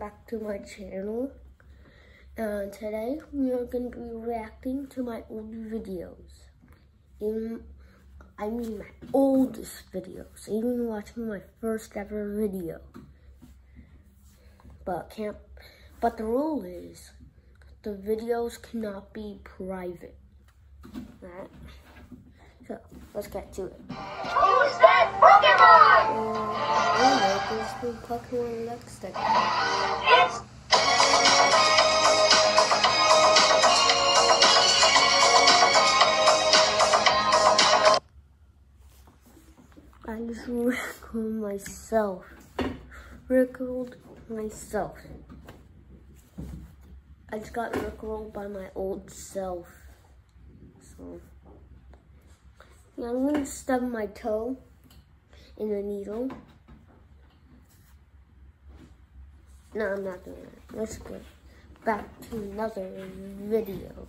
back to my channel. And today we are going to be reacting to my old videos. Even, I mean my oldest videos. Even watching my first ever video. But can't, but the rule is, the videos cannot be private. Alright? So, let's get to it. Who's that Pokemon? Uh, Pokemon. I just rickled myself. Rickled myself. I just got rickled by my old self. So, yeah, I'm gonna stub my toe in a needle. No, I'm not doing that. Let's go back to another video.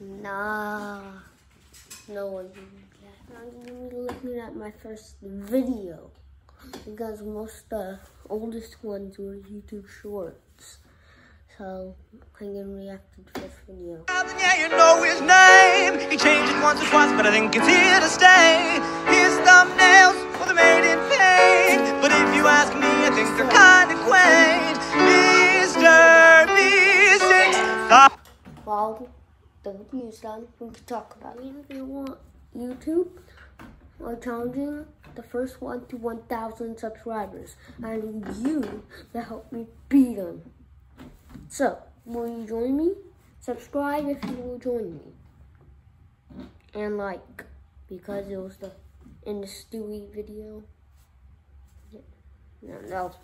Nah, no one did that. I'm looking at my first video because most of the oldest ones were YouTube shorts. So I'm gonna react to the first video. And yeah, you know his name. He changed it once or twice, but I think it's here to stay. His thumbnails were made in paint. But if you ask me, I think they're kind of quaint. Mr. B6. While the video's done, we can talk about it if you want. YouTube are challenging the first one to 1,000 subscribers. I need you to help me beat them. So, will you join me? Subscribe if you will join me. And like, because it was the in the Stewie video. Yeah. No, that was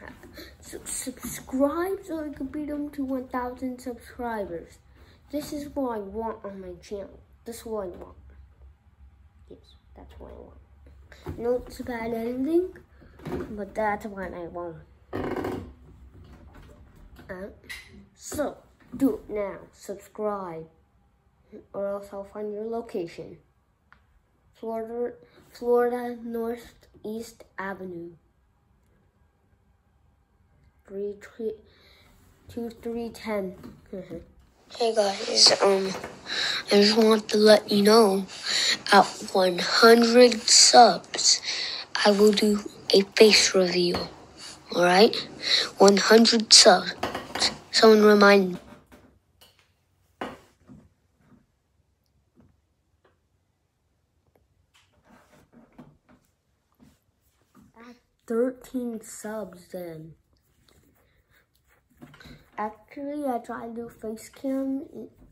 bad. So subscribe so I can beat them to 1,000 subscribers. This is what I want on my channel. This is what I want. Yes, that's what I want. No, it's bad ending, but that's what I want. Uh, so, do it now. Subscribe, or else I'll find your location. Florida, Florida Northeast Avenue. Three, three, two, three, ten. hey guys, um, I just want to let you know, at 100 subs, I will do a face reveal. All right, 100 subs. Someone remind me. At 13 subs, then. Actually, I tried to do face cam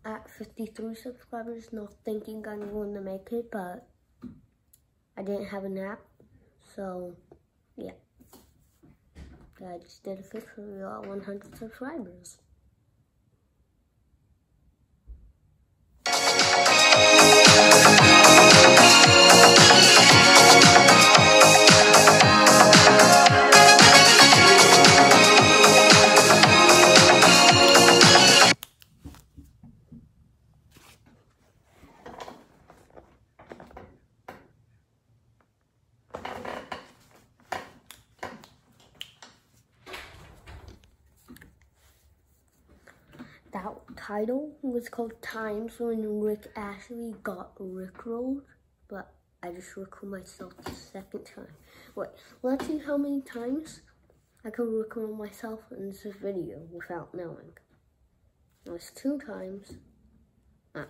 at 53 subscribers, not thinking I'm going to make it, but I didn't have an app, so yeah. I just did a reveal at 100 subscribers. That title was called Times when Rick Ashley got Rickrolled, but I just rickrolled myself the second time. Wait, let's see how many times I could rickroll myself in this video without knowing. Was two times. Ah,